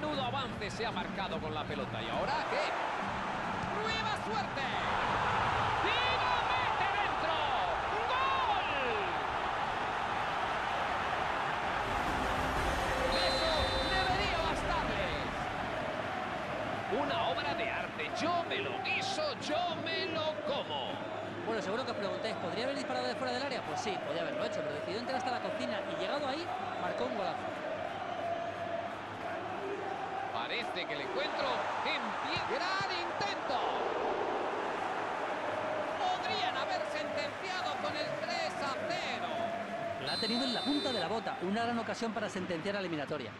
Menudo avance se ha marcado con la pelota. ¿Y ahora qué? ¡Prueba suerte! ¡Y mete dentro! ¡Gol! Debería. Una obra de arte. Yo me lo guiso, yo me lo como. Bueno, seguro que os preguntáis, ¿podría haber disparado de fuera del área? Pues sí, podría haberlo hecho, pero decidió entrar hasta Parece que el encuentro empieza. ¡Gran intento! Podrían haber sentenciado con el 3 a 0. La ha tenido en la punta de la bota, una gran ocasión para sentenciar la eliminatoria.